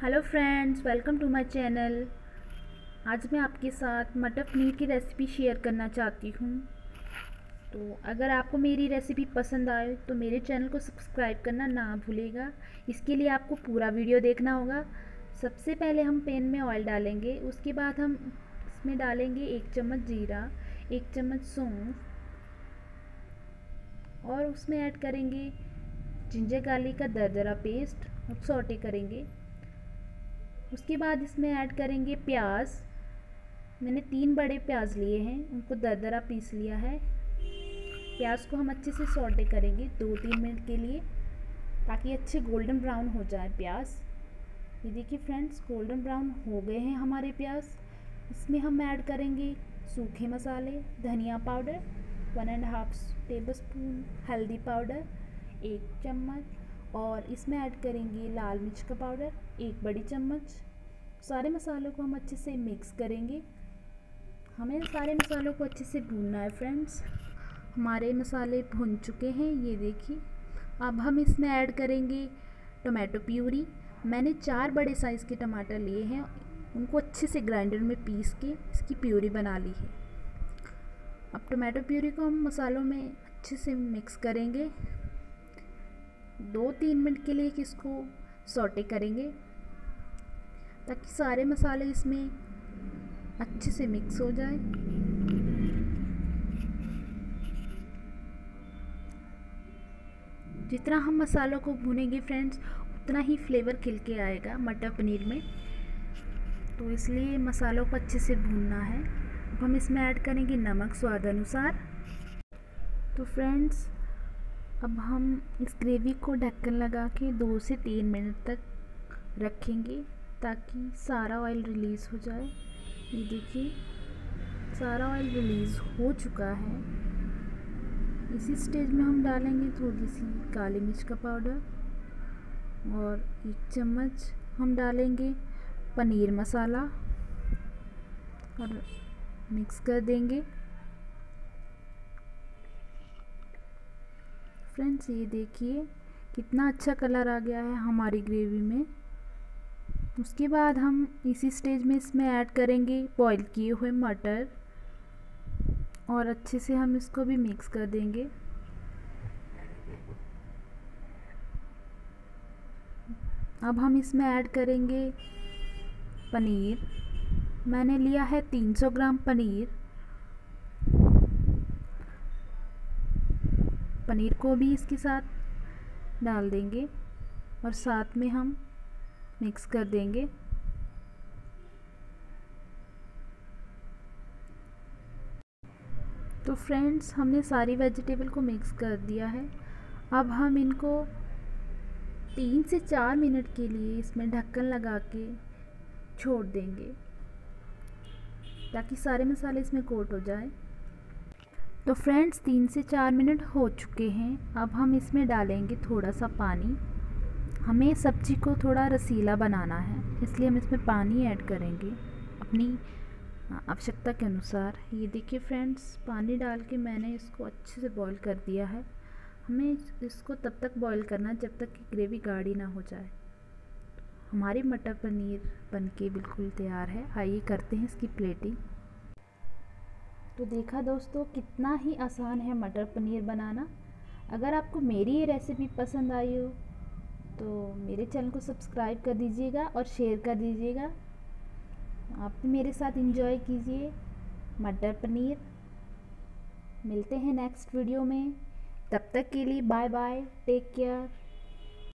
Hello friends welcome to my channel आज मैं आपके साथ मटर पनीर की रेसिपी शेयर करना चाहती हूँ। तो अगर आपको मेरी रेसिपी पसंद आए तो मेरे चैनल को सब्सक्राइब करना ना भूलेगा। इसके लिए आपको पूरा वीडियो देखना होगा। सबसे पहले हम पैन में ऑयल डालेंगे। उसके बाद हम इसमें डालेंगे एक चम्मच जीरा, एक चम्मच सौंफ और उसमें ऐड करेंगे जिंजर गार्लिक का दरदरा पेस्ट और सॉटे करेंगे। उसके बाद इसमें ऐड करेंगे प्याज। मैंने तीन बड़े प्याज लिए हैं, उनको दरदरा पीस लिया है। प्याज को हम अच्छे से सॉटे करेंगे दो तीन मिनट के लिए, ताकि अच्छे गोल्डन ब्राउन हो जाए प्याज। ये देखिए फ्रेंड्स, गोल्डन ब्राउन हो गए हैं हमारे प्याज। इसमें हम ऐड करेंगे सूखे मसाले, धनिया powder one and half tablespoon हल्दी पाउडर, एक चम्मच। और इसमें ऐड करेंगे लाल मिर्च का पाउडर, एक बड़ी चम्मच। सारे मसालों को हम अच्छे से मिक्स करेंगे। हमें सारे मसालों को अच्छे से भूनना है फ्रेंड्स हमारे मसाले भुन चुके हैं, ये देखिए। अब हम इसमें ऐड करेंगे टोमेटो प्यूरी मैंने चार बड़े साइज़ के टमाटर लिए हैं, उनको अच्छे से ग्राइंडर में पीस के इसकी प्यूरी बना ली है। अब टोमेटो प्यूरी को हम मसालों में अच्छे से मिक्स करेंगे। दो तीन मिनट के लिए इसको सोटे करेंगे। ताकि सारे मसाले इसमें अच्छे से मिक्स हो जाए। जितना हम मसालों को भूनेंगे फ्रेंड्स उतना ही फ्लेवर खिल के आएगा मटर पनीर में। तो इसलिए मसालों को अच्छे से भूनना है। अब हम इसमें ऐड करेंगे नमक स्वाद अनुसार। तो फ्रेंड्स अब हम इस ग्रेवी को ढक्कन लगा के दो से तीन मिनट तक रखेंगे। ताकि सारा ऑयल रिलीज़ हो जाए। ये देखिए, सारा ऑयल रिलीज़ हो चुका है। इसी स्टेज में हम डालेंगे थोड़ी सी काली मिर्च का पाउडर और एक चम्मच हम डालेंगे पनीर मसाला और मिक्स कर देंगे। फ्रेंड्स ये देखिए कितना अच्छा कलर आ गया है हमारी ग्रेवी में। उसके बाद हम इसी स्टेज में इसमें ऐड करेंगे बॉईल किए हुए मटर और अच्छे से हम इसको भी मिक्स कर देंगे। अब हम इसमें ऐड करेंगे पनीर। मैंने लिया है 300 ग्राम पनीर। पनीर को भी इसके साथ डाल देंगे और साथ में हम मिक्स कर देंगे। तो फ्रेंड्स, हमने सारी वेजिटेबल को मिक्स कर दिया है। अब हम इनको तीन से चार मिनट के लिए इसमें ढक्कन लगा के छोड़ देंगे, ताकि सारे मसाले इसमें कोट हो जाए। तो फ्रेंड्स, तीन से चार मिनट हो चुके हैं। अब हम इसमें डालेंगे थोड़ा सा पानी। हमें सब्ज़ी को थोड़ा रसीला बनाना है, इसलिए हम इसमें पानी ऐड करेंगे। अपनी आवश्यकता के अनुसार। ये देखिए फ्रेंड्स, पानी डाल के मैंने इसको अच्छे से बॉईल कर दिया है। हमें इसको तब तक बॉईल करना जब तक कि ग्रेवी गाढ़ी ना हो जाए। हमारी मटर पनीर बनके बिल्कुल तैयार है। आइए करते हैं इसकी प्लेटिंग। तो देखा दोस्तों, कितना ही आसान है मटर पनीर बनाना। अगर आपको मेरी ये रेसिपी पसंद आई हो तो मेरे चैनल को सब्सक्राइब कर दीजिएगा और शेयर कर दीजिएगा। आप मेरे साथ इंजॉय कीजिए मटर पनीर। मिलते हैं नेक्स्ट वीडियो में। तब तक के लिए बाय बाय टेक केयर